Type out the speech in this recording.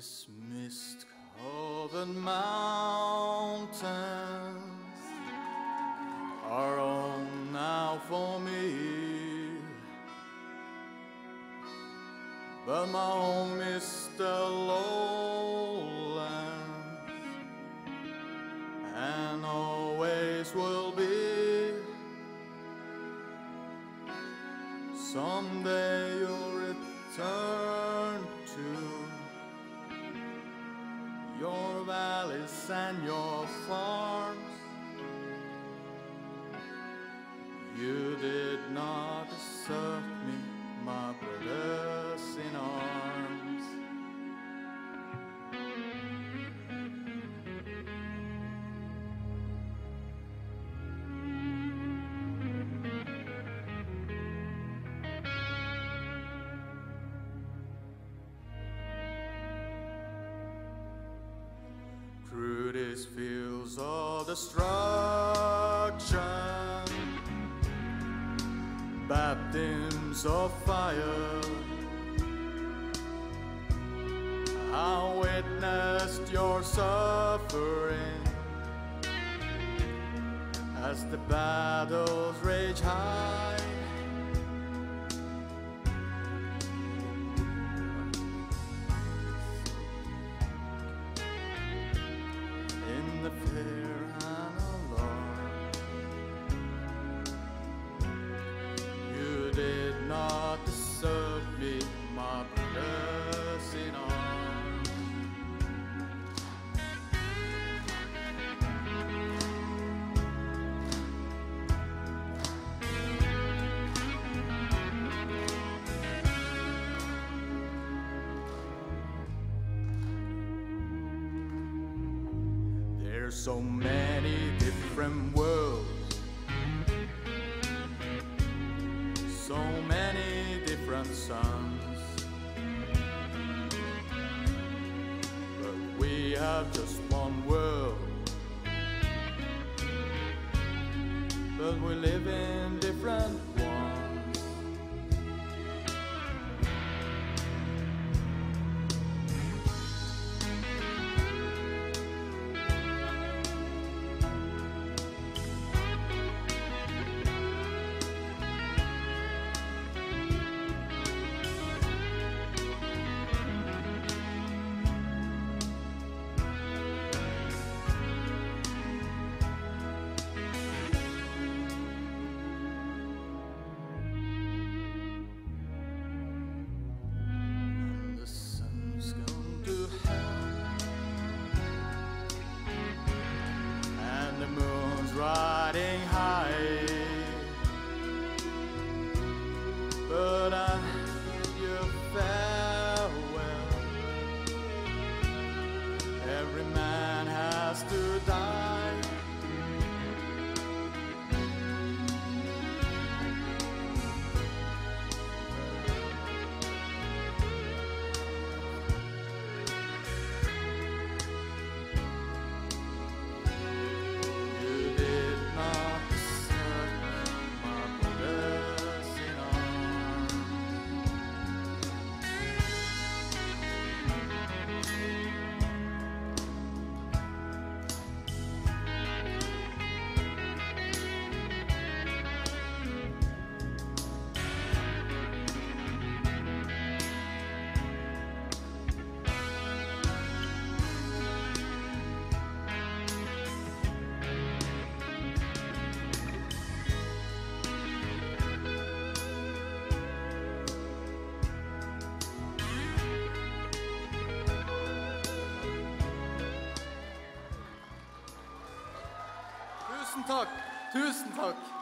These mist covered mountains are home now for me. But my home is the lowlands and always will be. Someday and your farms. You did not desert These fields of destruction, baptisms of fire, I witnessed your suffering as the battles rage high. Not desert me, my brothers arms. There's so many different worlds, suns. But we have just one world, but we live in riding Tusen takk! Tusen takk!